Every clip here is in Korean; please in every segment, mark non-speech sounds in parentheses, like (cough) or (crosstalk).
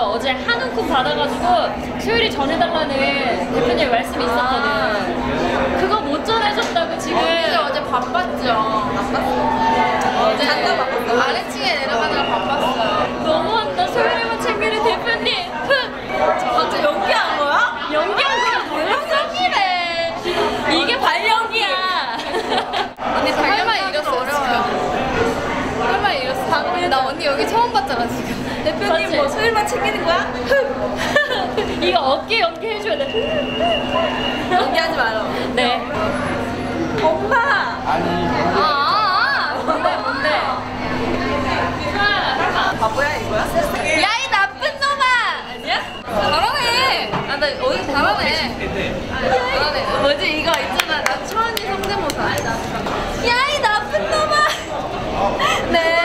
받았어. 어제 한 움큼 받아가지고 수요일이 전해달라는 대표님 말씀이 있었거든. 그거 못 전해줬다고 지금. 언니들 어제 바빴죠? 어제 아래층에 내려가느라 바빴어요. 너무한다. 수요일만 챙기는 대표님. 흥! 어제 연기한 거야? 연기한 거야. 썩이래. 이게 발연기야. 언니 할 나 언니 여기 처음 봤잖아 지금. 대표님 뭐 수일만 챙기는 거야? (laughs) 이거 어깨 연기해줘야 돼. 연기하지 말어. 네. 엄마. 아, 아, 아. 뭔데, 뭔데? 바보야 이거야? 야 이 나쁜 놈아! 아니야? 잘하네. 아나 어디 잘하네. 잘하네. 뭐지 이거 있잖아. 나 초안이 성대모사. 야이 나쁜 놈아! (laughs) 네.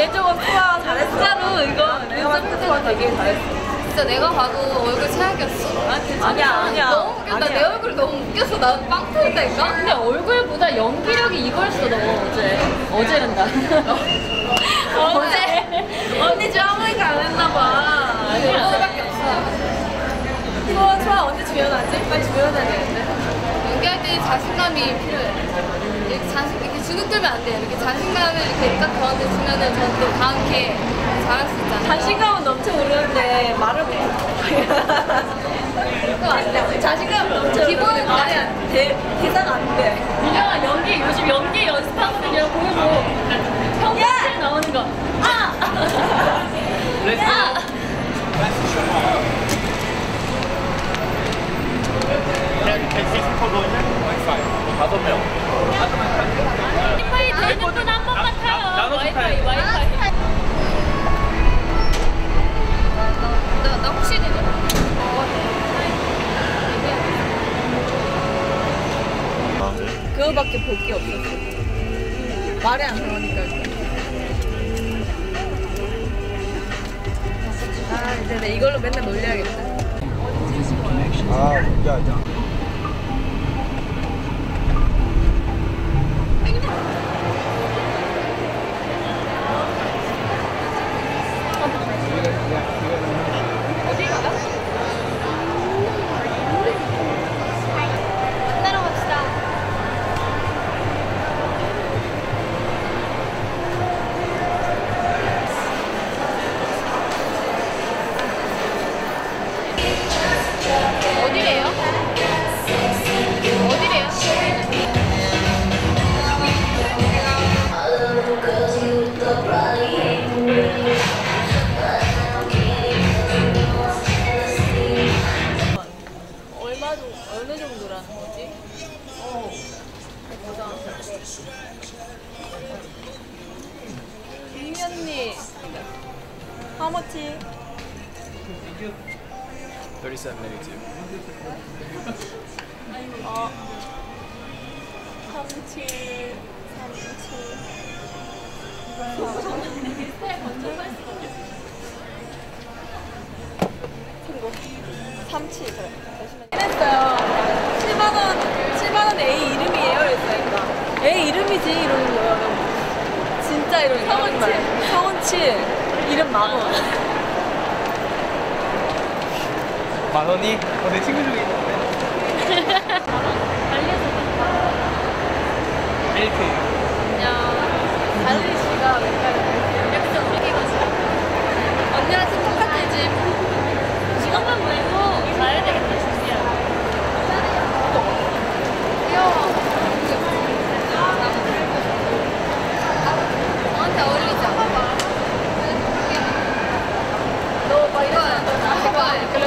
개조가 소화 잘했어. 진짜로 이거 내가 봤을 때 되게 잘했어. 진짜 내가 봐도 얼굴 최악이었어. 아니야, 아니야. 너무 웃겨. 나내 얼굴 너무 웃겼어. 나빵 터졌다니까? 근데 얼굴보다 연기력이 이거였어, 너 어제. 어제란다. (laughs) (laughs) 어제 언니 좀 하모니카 안 했나봐. 아니야. 어제밖에 없어. 소아 소아 언제 주연하지? 빨리 주연해야 되는데. 연기할 때 자신감이 필요해. 이렇게 자신 이렇게 주눅 들면 안 돼. 이렇게 자신감을 이렇게 딱 저한테 주면은 저는 또 다음 기회 잘할 수 있잖아. 자신감은 넘쳐 오르는데 말을 못해. 그거 안 돼. 자신감 넘쳐. 기본은 말이 안 돼. 대, 대사가 안 돼. 민영아, 연기, 요즘 연기 연습하거든요. 보여줘. 평상시에 나오는 거. 아! 아! 다섯 명. 와이파이 되는 분 한 번만 타요. 나눠서 와이파이, 타요. 와이파이. 나, 나 혹시 되냐? 그거밖에 볼 게 없었어. 말이 안 나오니까 일단. 아 이제 내 이걸로 맨날 놀려야겠다. 아, 야, 야. 만나 거예요 성은칠 성은칠 이름 만원 만 원이? 어, 내 친구 중에 있는데. LK. 안녕. 달리 씨가 맨날 여기서 우리 가서 언니랑 똑같아 집. 시간만 보내고 가야 되겠다,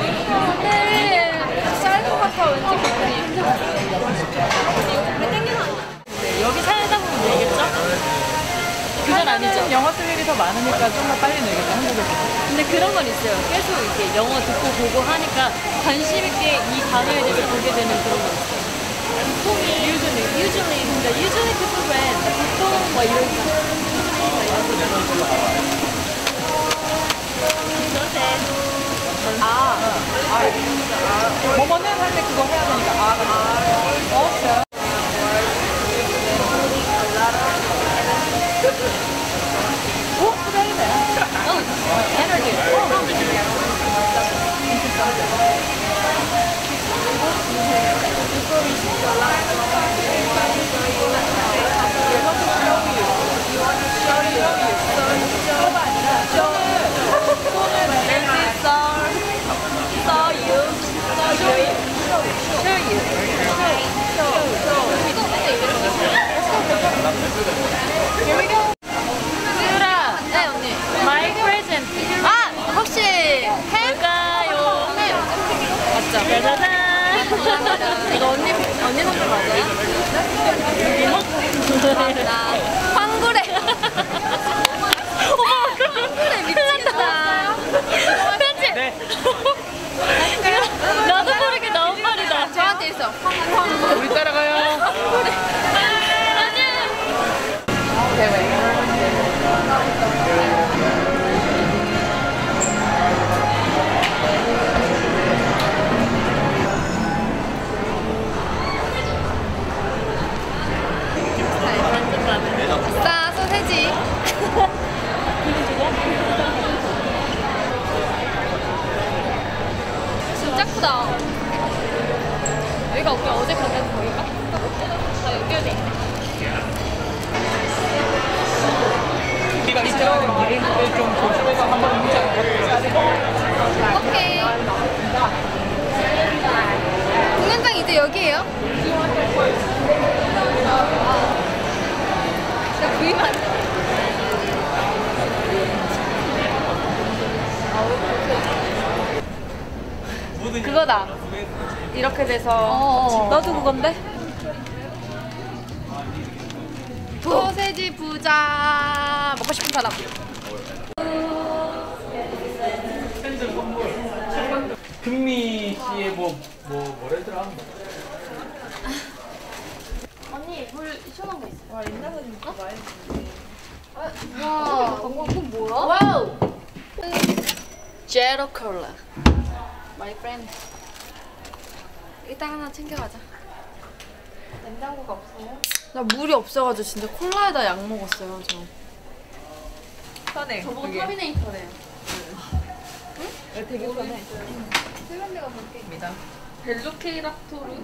네, 쌀것 같아 왠지 기분이. 네, 여기 살다 보면 늘겠죠? 그건 아니죠. 영어 쓸 일이 더 많으니까 좀 더 빨리 늘겠다 한국에서. 근데 그런 건 있어요. 계속 이렇게 영어 듣고 보고 하니까 관심 있게 이 단어에 대해서 보게 되는 그런 거 있어요. 보통이 usually, usually, 근데 usually people 보통 뭐 이런 거. 뭐뭐는 할 때 그거 해야 되니까. 아, 아. 어, 오, 그다음에. 수 유라, 네 언니. my present. 아 혹시 햄? 뭘까요? 햄. 맞죠? 짜자잔. 이거 언니 언니 선물 맞아요? 황구래. 어머 황구래 미치겠다. 편집. 네. 나도 모르게 나온 말이다. 저한테 있어. 황구. 우리 따라가요. 아니야. 완전 마음에 아싸 소세지. 진짜 크다. 여기가 우리 어제 거기가? 다 연결돼 있네. 우리가 있죠. 길을 좀 조심해서 한번 문자 오케이. 공연장 이제 여기에요? 진짜 구이만. 그거다. 이렇게 돼서 어. 너도 그건데? 소세지 부자 먹고 싶은 사람. 금미 씨의 뭐, 뭐, 뭐랬더라? 언니 물 시원한 거 있어. 와 옛날에 진짜 많이 와, 이건 뭐야? 와우. 제로 콜라. 마이 프렌드. 이따 하나 챙겨가자. 냉장고가 없어요? 나 물이 없어가지고 진짜 콜라에다 약 먹었어요, 저. 편해. 저보고. 터미네이터래요. 되게 편해. 세련 데가 몇 개입니다. 벨루케이라토르?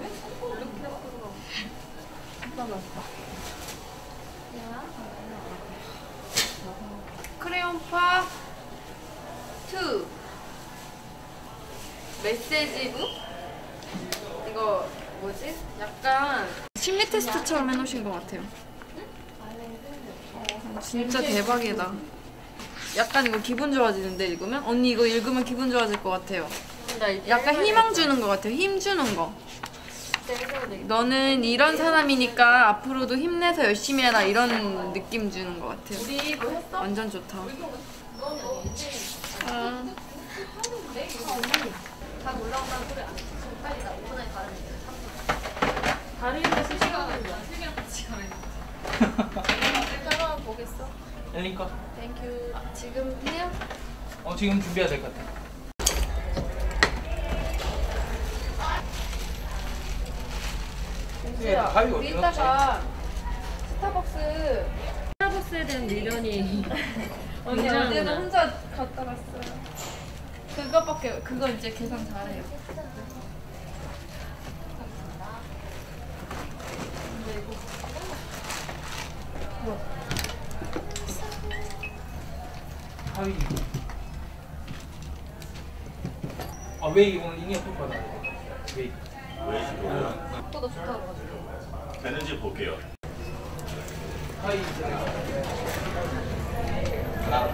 크레용파 2 메시지북 이거 뭐지? 약간 심리 테스트처럼 해놓으신 것 같아요. 어, 진짜 대박이다. 약간 이거 기분 좋아지는데 읽으면? 언니 이거 읽으면 기분 좋아질 것 같아요. 약간 희망 주는 것 같아요. 힘 주는 거. 너는 이런 사람이니까 앞으로도 힘내서 열심히 해라 이런 느낌 주는 것 같아요. 우리 뭐 했어? 완전 좋다. 아. 다리인데 수시간 (laughs) 한번 보겠어. 엘린 거. 지금 해요? 어, 지금 준비해야 될 것 같아. 우리? 이따가 스타벅스 스타벅스에 대한 미련이 (laughs) 언니. 어제는 혼자 갔다 왔어요. 그거밖에 그거 이제 계산 잘해요. 가위. 아, 왜 오늘 돼? 왜? 왜 지금 그거도 좋다고 가지고. 되는지 볼게요. 다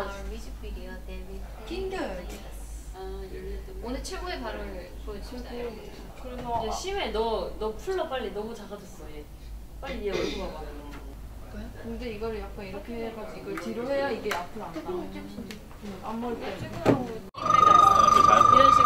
video that we 낑겨요. 아, 오늘 최고의 발음을 보여줍니다. 그래서 야 심해 너 너 풀러 빨리 너무 작아졌어 얘. 빨리 얘 얼굴 봐봐. 근데 이거를 약간 이렇게 해가지고 이걸 뒤로 해야 이게 앞으로 안 나와요. 응, 앞머리 때. 이런 식으로?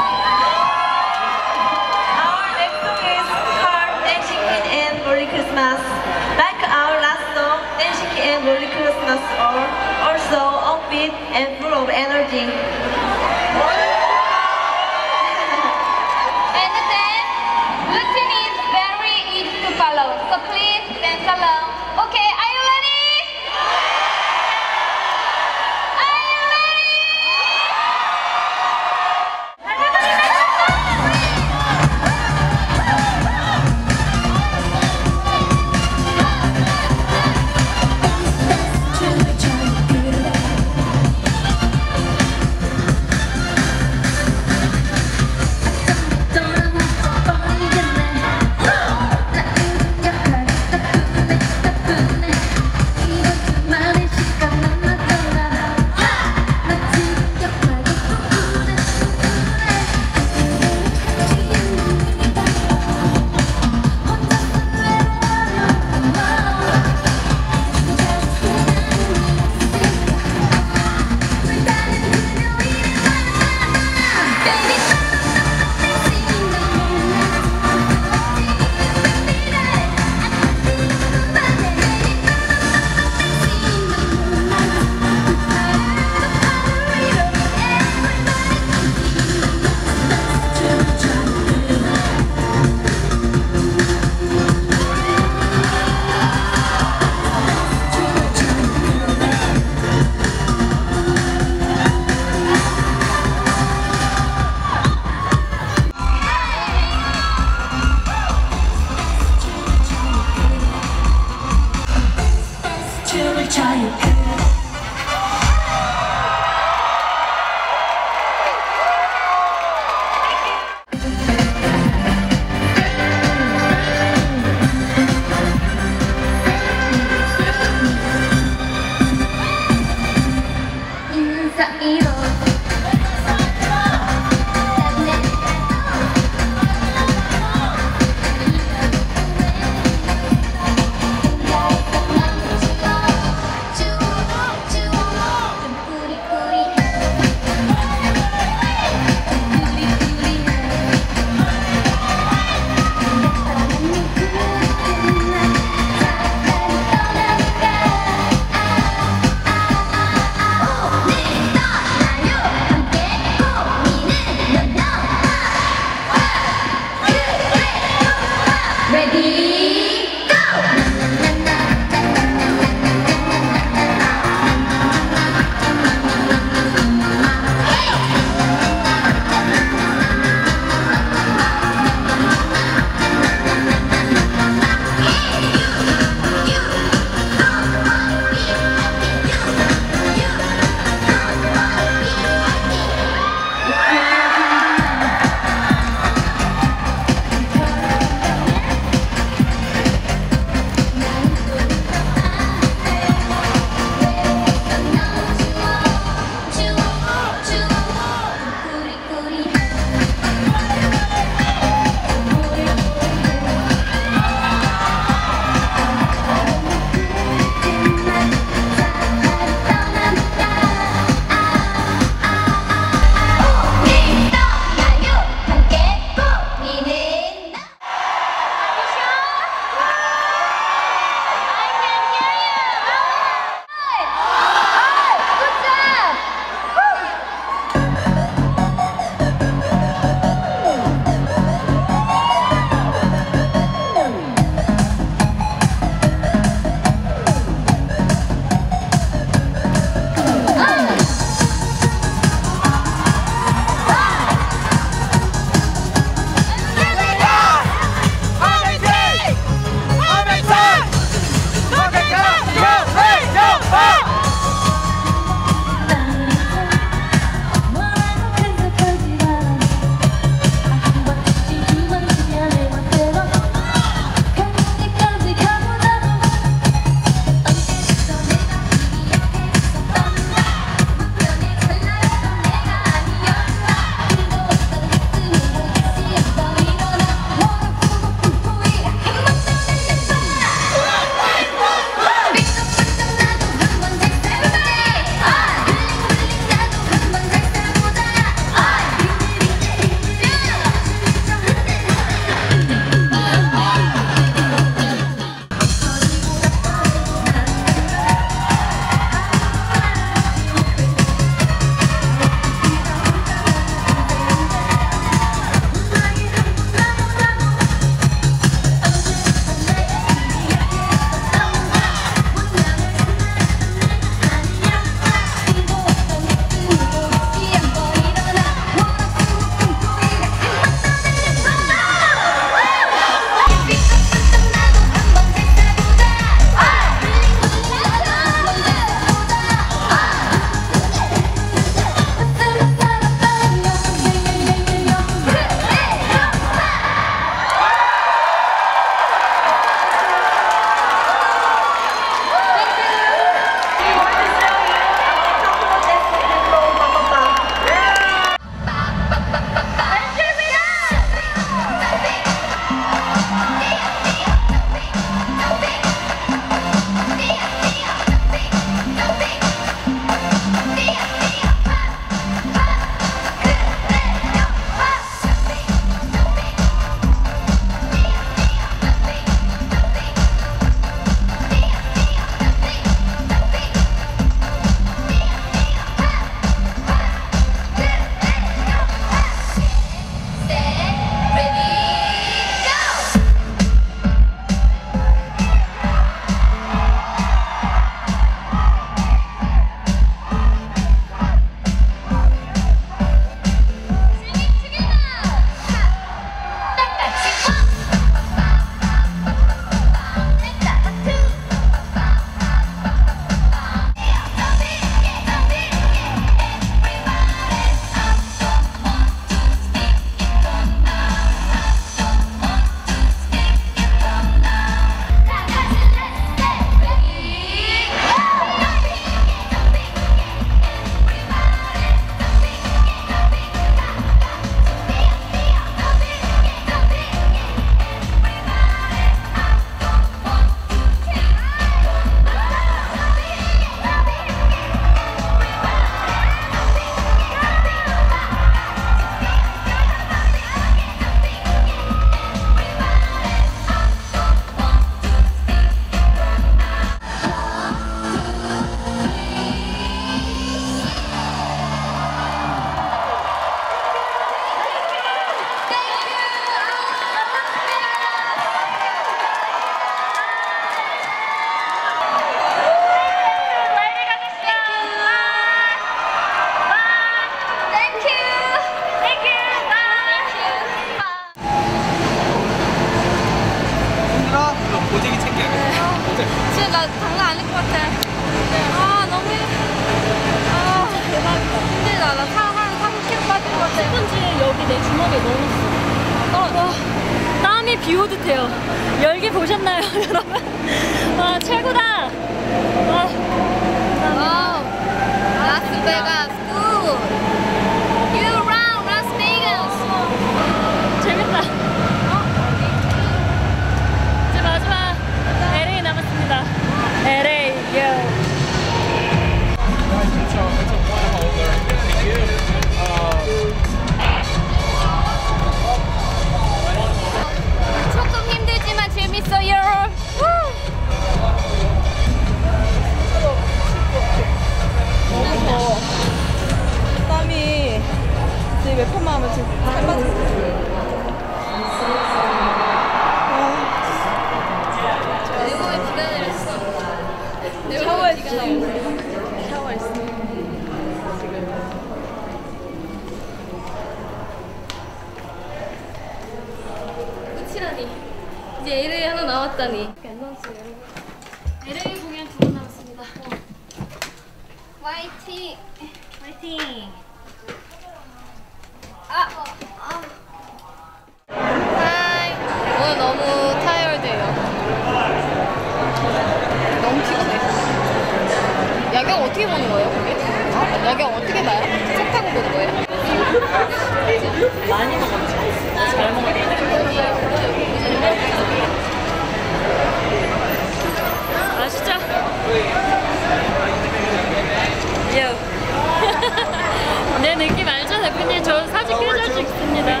그 느낌 알죠 대표님? 저 사진 꽤잘 찍습니다.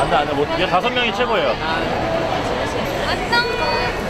안돼 안돼 뭐 이제 다섯 명이 최고예요. 안녕.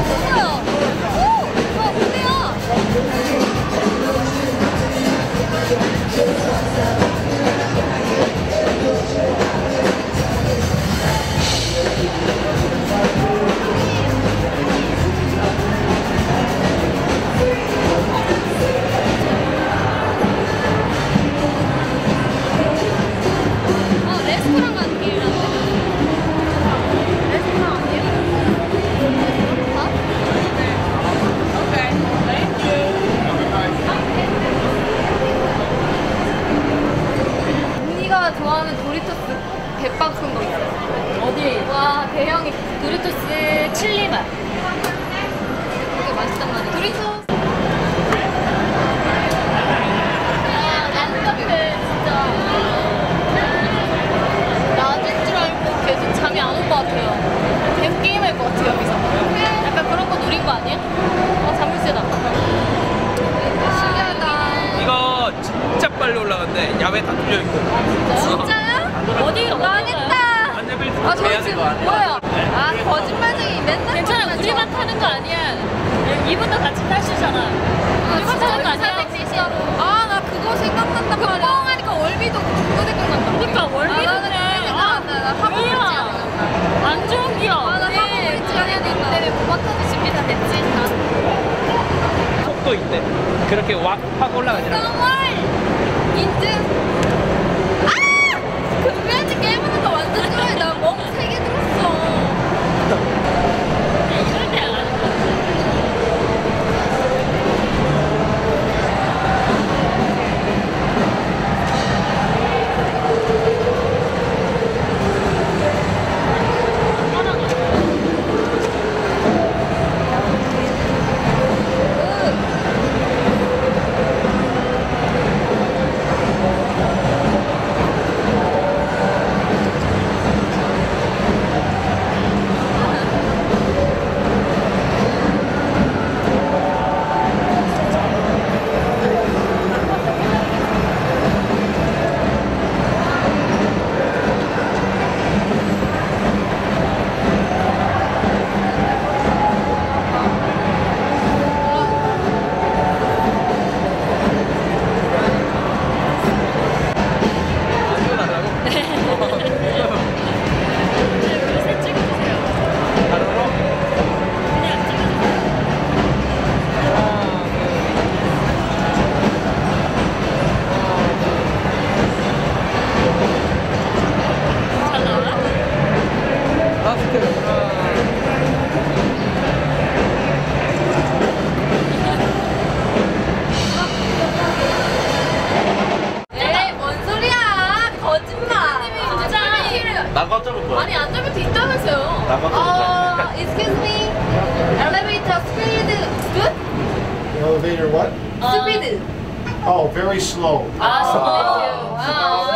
very slow. 아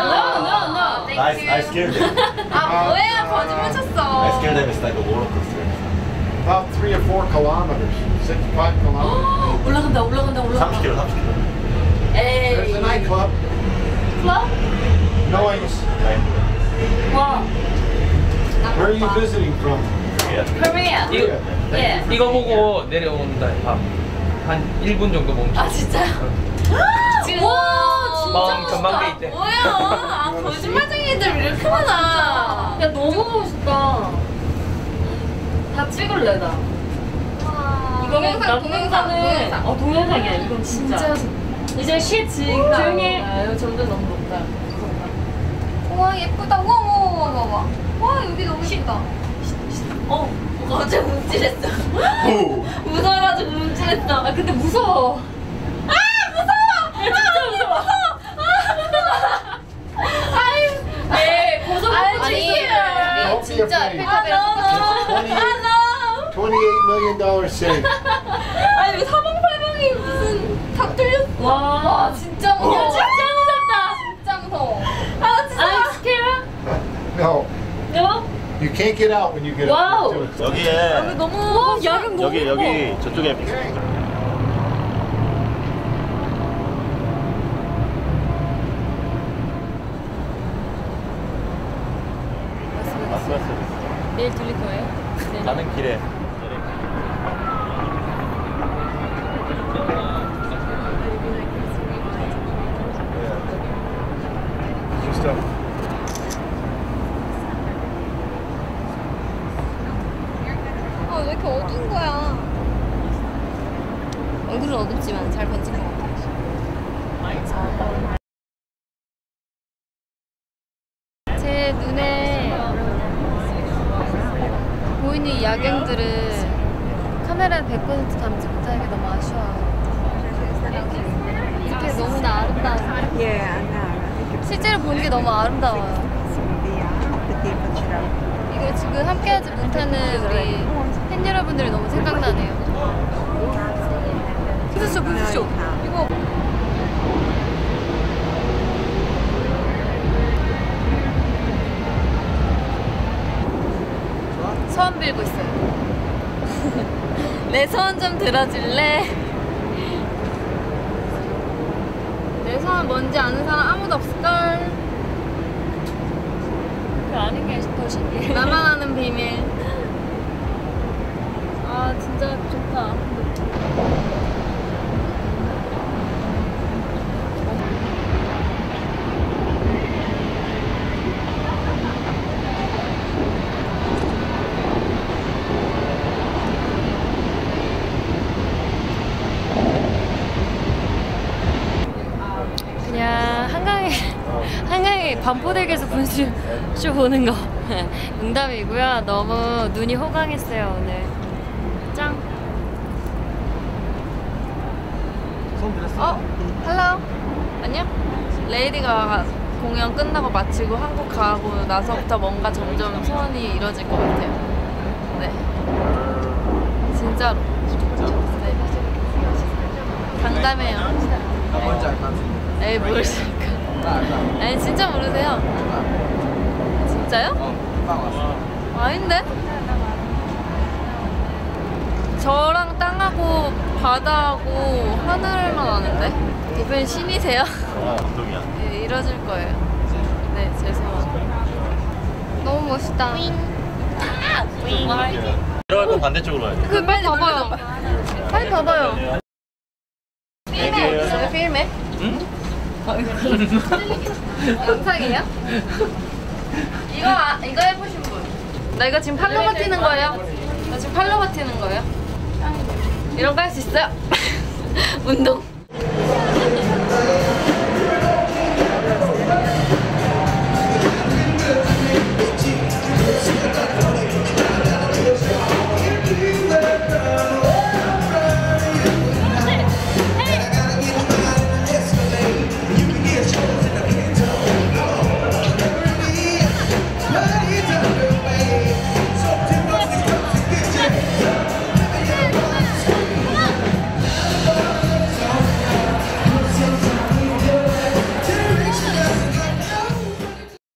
no no no thank I, you (laughs) I scared them. 아 뭐야 거짓말 I 쳤어 scared them. It's like a roller coaster. About three or four kilometers, six, five kilometers. (gasps) 올라간다 올라간다 올라간다 30km, 30km. There's a nightclub. club? Noise. 와 Where are you visiting from? Yeah. Korea 이거 예 이거 보고 내려온다. 밥. 한 1분 정도 멈춰. 아 진짜요? (laughs) 와 진짜 마음 멋있다. 전망대 있대. 뭐야? 아 거짓말쟁이들 왜 이렇게 많아? 야 너무 멋있다. 다 찍을래 나? 이거는 동영상, 동영상, 동영상. 어 동영상이야 이건 진짜, 이제 시 조용히 해. 아, 이거 점점 너무 높다. 와 예쁘다. 우와 우와 우와 우와 우와. 와 여기 너무 예쁘다. 어 어제 움찔했어. (laughs) 무서워가지고 움찔했어. 아 근데 무서워 아 무서워 진짜 무서워 아 무서워 아유 네 고소 아니 진짜 afraid. 아 너무 $28 million dollar save. 아니 왜 사방팔방이 무슨 다 뚫렸어 와 와 진짜 무서워 야, 진짜 무섭다 진짜 무서워 아 진짜 I'm scared No, no you can't get out when you get Wow. up. 여기에 너무 와 야경 너무 여기. 여기 저쪽에 왔어 왔어. 내일 들릴 거예요? 네. 가는 길에. 아, 왜 이렇게 어두운 거야? 얼굴은 어둡지만 잘 번진 것 같아. 제 눈에 보이는 이 야경들을 카메라에 100% 담지 못하는 게 너무 아쉬워요. 이렇게 너무나 아름다워. 실제로 보는 게 너무 아름다워요. 이거 지금 함께하지 못하는 우리 팬 여러분들이 너무 생각나네요. 보십시오, 보십시오. 이거 소원 빌고 있어요. (laughs) 내 소원 좀 들어줄래? 내 소원 뭔지 아는 사람 아무도 없을걸? 그 아는 게 더 신기해 나만 아는 비밀. 아 진짜 좋다. (laughs) 반포대교에서 분수 쇼 보는 거 (laughs) 농담이고요. 너무 눈이 호강했어요 오늘. 어? Hello? 안녕? 레이디 가가 공연 끝나고 마치고 한국 가고 나서부터 뭔가 점점 소원이 이뤄질 것 같아요. 네. 진짜로. 네. 강담해요. 에이, 모르실까? 아니, 진짜 모르세요? 진짜요? 아닌데? 저랑 땅하고 바다하고 하늘만 아는데? 대표님 신이세요? 어, 감동이야. 네, 이뤄질 거예요. 네, 제 소원. 너무 멋있다. 들어갈 건 반대쪽으로 가야 돼. 그 빨리 봐봐요. 빨리 봐봐요. 필메 여기에요. 있어요? 필메? (laughs) 영상이에요? 이거 아, 이거 해보신 분? 나 이거 지금 팔로 버티는 거예요? 나 지금 팔로 버티는 거예요? 이런 거 할 수 있어요? (laughs) 운동.